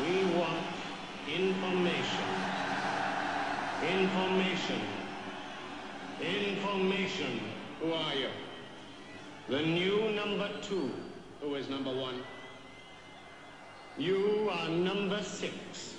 We want information. Information. Information. Who are you? The new number two. Who is number one? You are number six.